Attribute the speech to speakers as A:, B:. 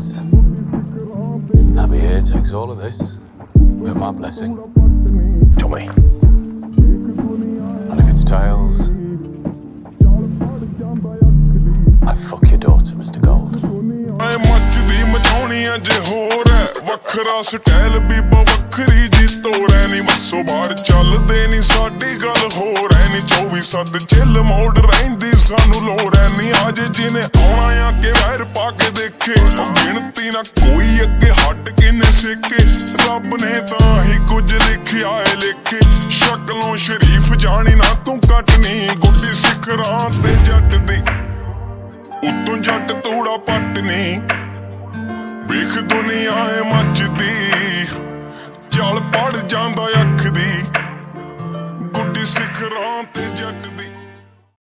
A: friends. Happy here takes all of this with my blessing.
B: Tommy.
A: And if it's tails, I fuck your daughter, Mr. Gold.
C: I ਦੇਖੇ ਗਿਣਤੀ ਨਾ ਕੋਈ ਅੱਗੇ ਹਟ ਕੇ ਨਾ ਸਿੱਕੇ ਰੱਬ ਨੇ ਤਾਂ ਹੀ ਕੁਝ ਲਿਖਿਆ ਏ ਲਿਖੇ ਸ਼ਕਲੋਂ ਸ਼ਰੀਫ ਜਾਣੀ ਨਾ ਤੂੰ ਕੱਟਨੀ ਗੁੱਡੀ ਸਿਖਰਾਂ ਤੇ ਜੱਟ ਦੀ ਉਤੋਂ ਜੱਟ ਤੋੜਾ ਪੱਟਨੀ ਵੇਖ ਦੁਨੀਆ ਏ ਮੱਚਦੀ ਜਲ ਪੜ ਜਾਂਦਾ ਅੱਖ ਦੀ ਗੁੱਡੀ ਸਿਖਰਾਂ ਤੇ ਜੱਟ ਦੀ